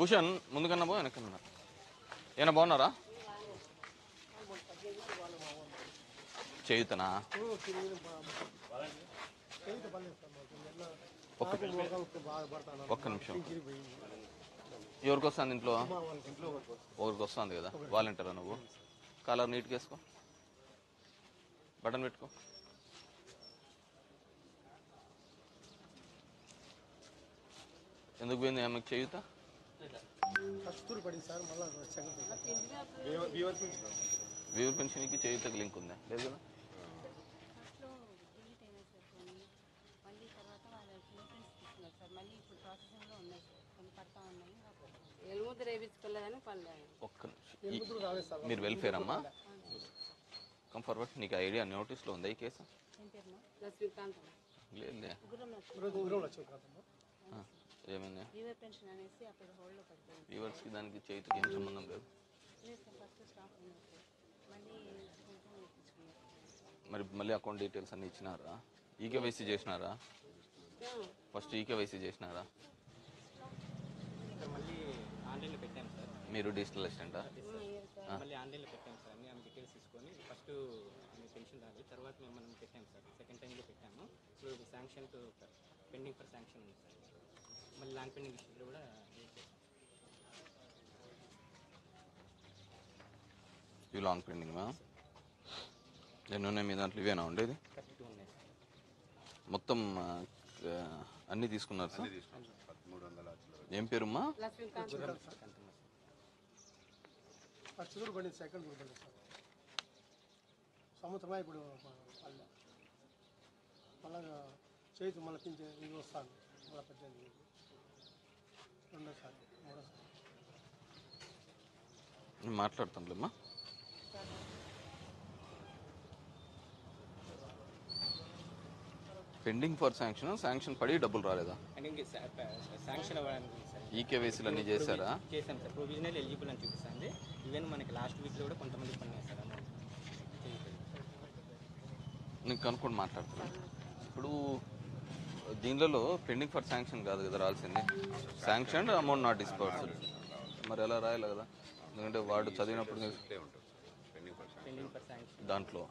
భూషణ్ ముందుకన్నా పో వెనకన్నా. ఏమైనా బాగున్నారా? చేయుతనా? ఒక్క ఒక్క నిమిషం. ఎవరికి వస్తుంది ఇంట్లో? ఒకరికి వస్తుంది కదా? వాలంటీరా నువ్వు? కలర్ నీట్గా వేసుకో. బటన్ పెట్టుకో. ఎందుకు పోయింది ఆమెకు చేయుతా? కస్తూరి పడింది సార్ మళ్ళీ వీవర్ పెన్షన్కి చేయుతకు లింక్ ఉందా లేదు కదా ఒక్క నిమిషం. మీరు వెల్ఫేర్ అమ్మా కమ్ ఫార్వర్డ్ నీకు ఐడియా నోటీస్లో ఉందా ఈ కేసు? ఏం ఏమైంది? లీవర్ పెన్షన్ అనేసి అప్పుడు హోల్డ్లో పడిపోయింది వ్యూవర్స్కి దానికి చేతికి ఏం సంబంధం లేదు ఫస్ట్ మళ్ళీ మరి మళ్ళీ అకౌంట్ డీటెయిల్స్ అన్ని ఇచ్చినారా? ఈకేవైసీ చేసినారా? ఫస్ట్ ఈకేవైసీ చేసినారా? సార్ మళ్ళీ ఆన్లైన్లో పెట్టాం సార్. మీరు డిజిటల్ అసిస్టెంటా మళ్ళీ ఆన్లైన్లో పెట్టాం సార్. అన్ని ఆమె డీటెయిల్స్ తీసుకొని ఫస్ట్ ఆమె పెన్షన్ రాదు తర్వాత మేము మనం పెట్టాం సార్. సెకండ్ టైంలో పెట్టాము. ఇప్పుడు sanction to pending for sanction ఉంది సార్. ల్యాండ్ పెండింగ్ ఇష్యూలో కూడా. ఇవి లాంగ్ పెండింగ్ ఎన్ని ఉన్నాయి? మీ దాంట్లో ఇవేనా ఉండేది మొత్తం అన్ని తీసుకున్నారు సార్? ఏం పేరుమ్మా? సెకండ్ సంవత్సరమే ఇప్పుడు పల్లె. మళ్ళా చేతి మళ్ళీ పింఛ ఇది వస్తాను మళ్ళీ పద్దెనిమిది రెండోసారి మూడోసారి నేను మాట్లాడుతానులేమ్మా. పెండింగ్ ఫర్ శాంక్షన్ శాంక్షన్ పడి డబ్బులు రాలేదా? శాంక్షన్ అవ్వడానికి ఈకేవైసీలు అన్ని చేశారా? చేసాం సార్. ప్రొవిజనల్ ఎలిజిబుల్ అని చూపిస్తుంది. ఈవెన్ మనకి లాస్ట్ వీక్లో కూడా కొంతమంది పడినాయి సార్ నేను కనుక్కొని మాట్లాడుతున్నాను ఇప్పుడు దీనిలో పెండింగ్ ఫర్ శాంక్షన్ కాదు కదా రాల్సింది శాంక్షన్ అమౌంట్ నాట్ డిస్పర్స్డ్. మరి ఎలా రాయాలి కదా? ఎందుకంటే వాడు చదివినప్పుడు దాంట్లో.